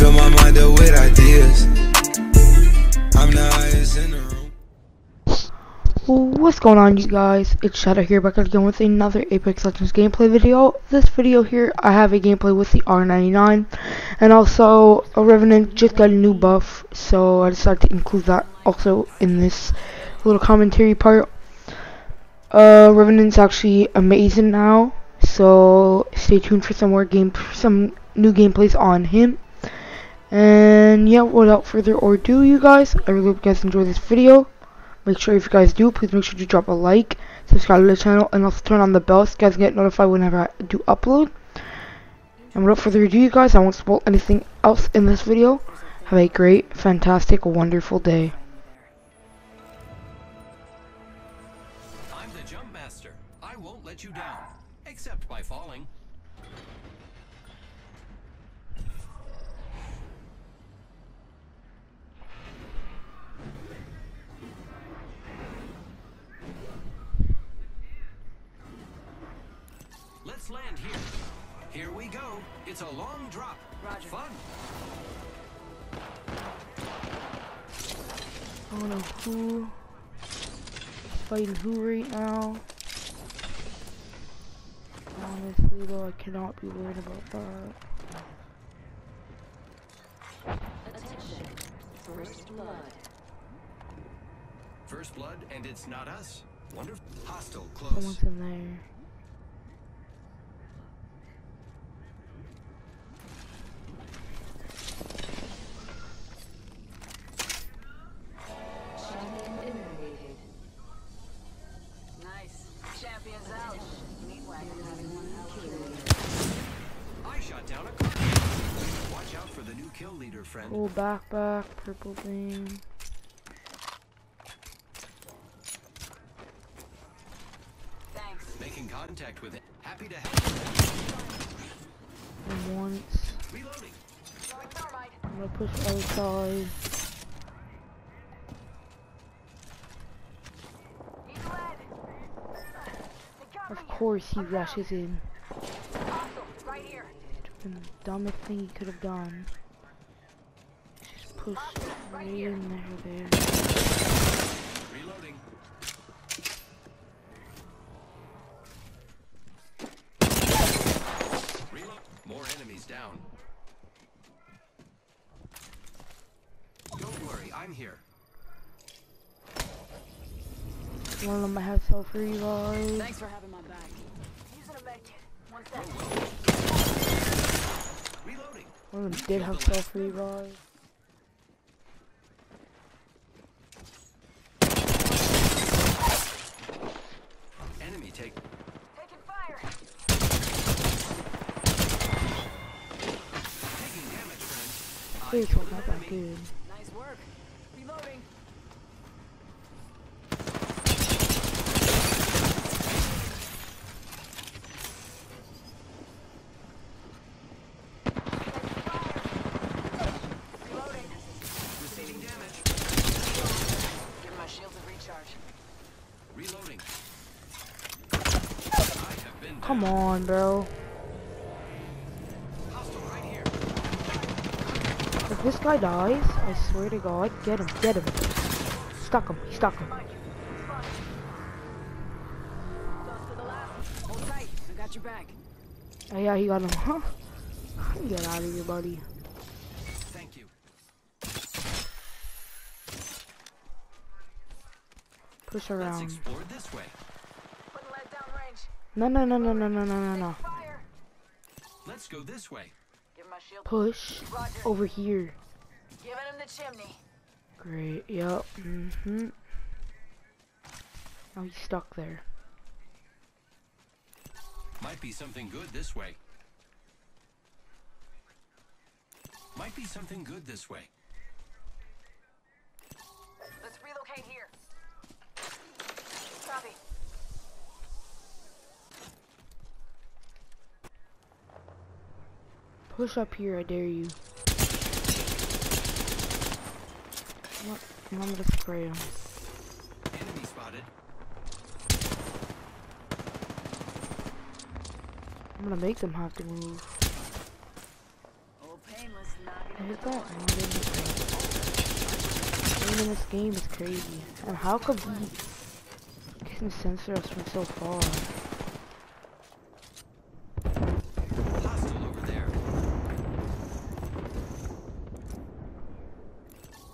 fill my mind up with ideas. I'm in the room. What's going on you guys? It's Shadow here back again with another Apex Legends gameplay video. This video here I have a gameplay with the R99 and also a Revenant just got a new buff so I decided to include that also in this little commentary part. Uh Revenant's actually amazing now so stay tuned for some more game some new gameplays on him. And yeah, without further ado you guys, I really hope you guys enjoy this video. Make sure if you guys do, please make sure to drop a like, subscribe to the channel, and also turn on the bell so you guys get notified whenever I do upload. And without further ado, you guys, I won't spoil anything else in this video. Have a great, fantastic, wonderful day. I'm the jump master. I won't let you down, except by falling. Let's land here. Here we go. It's a long drop. Roger. Fun. I don't know who is fighting who right now. Honestly though, I cannot be worried about that. Attention. First blood. First blood, and it's not us. Wonderful. Hostile close. Someone's in there. Back, back, purple thing. Thanks. Making contact with it. Happy to help. And once. Reloading. I'm gonna push outside. He's led. Of course he rushes in. Right the dumbest thing he could have done. Just push right in there, there. Reloading. Reload. More enemies down. Don't worry, I'm here. One of them I have self revive. Thanks for having my back. Using a med kit. One sec. Reloading. One of them did have self revive. Enemy take. Taking fire. Taking damage, friend. Please killed don't that enemy. good. Nice work. Reloading. Reloading. Receiving damage. Give my shields a recharge. Reloading. I have been Come on, bro. Hostile right here. If this guy dies, I swear to God, get him, get him. Stuck him, stuck him. Close to the last. Hold tight. I got your back. Oh, yeah, he got him. Huh? Get out of here, buddy. Thank you. Push around. explore this way. Putting lead downrange. No, no, no, no, no, no, no, no, no. Let's go this way. Give my shield. Push Roger. over here. Giving him the chimney. Great, yep. Mm-hmm. Now he's stuck there. Might be something good this way. Might be something good this way. Push up here, I dare you. What? I'm gonna spray him. Enemy spotted. I'm gonna make them have to move. Old painless knocking I hit that aim in this game. This game is crazy. And how could he can censor us from so far? Hostile over there.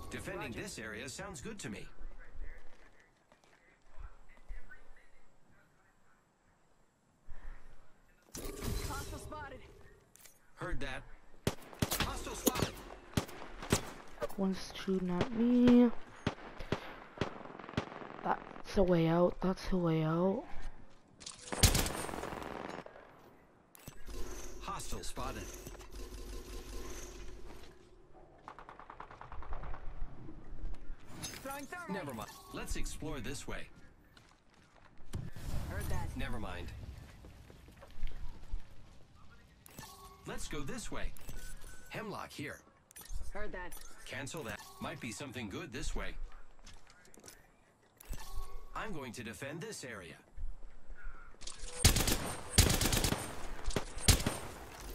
Defending this area sounds good to me. Hostile spotted. Heard that. Hostile spotted. One's shooting at me. That's the way out. That's the way out. Hostile spotted. Never mind. Let's explore this way. Heard that. Never mind. Let's go this way. Hemlok here. Heard that. Cancel that. Might be something good this way. I'm going to defend this area.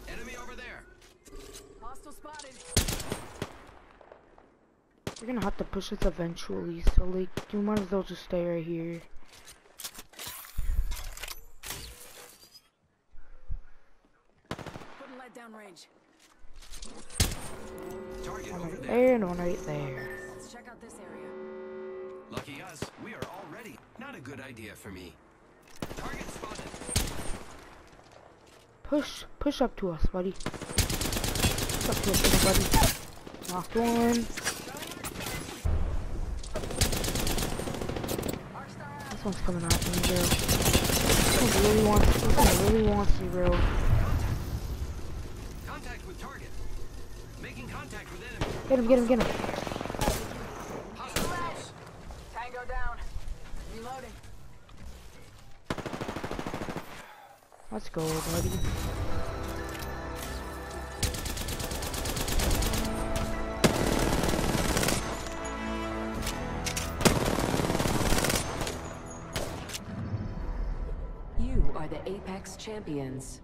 Enemy over there. Hostile spotted. We're gonna have to push this eventually, so like, you might as well just stay right here. Putting lead down range. Target One right there. there and one right there. Let's check out this area. Lucky us, we are already. Not a good idea for me. Target spotted. Push, push up to us, buddy. Push up to us, buddy. Knocked one. This one's coming at me, bro. This one really wants, this one really wants me, bro. Contact with target. Making contact with enemy. Get him, get him, get him. Tango down. Reloading. Let's go, buddy. Apex Champions.